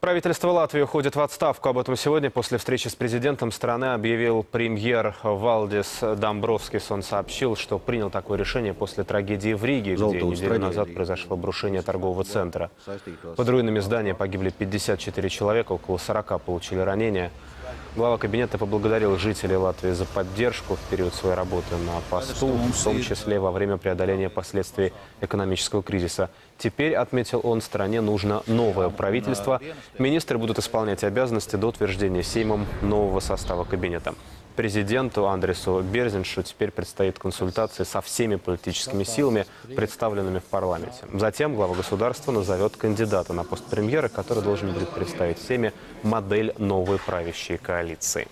Правительство Латвии уходит в отставку. Об этом сегодня после встречи с президентом страны объявил премьер Валдис Домбровскис. Он сообщил, что принял такое решение после трагедии в Риге, где неделю назад произошло обрушение торгового центра. Под руинами здания погибли 54 человека, около 40 получили ранения. Глава кабинета поблагодарил жителей Латвии за поддержку в период своей работы на посту, в том числе во время преодоления последствий экономического кризиса. Теперь, отметил он, стране нужно новое правительство. Министры будут исполнять обязанности до утверждения Сеймом нового состава кабинета. Президенту Андресу Берзиншу теперь предстоит консультации со всеми политическими силами, представленными в парламенте. Затем глава государства назовет кандидата на пост премьера, который должен будет представить всеми модель новой правящей коалиции.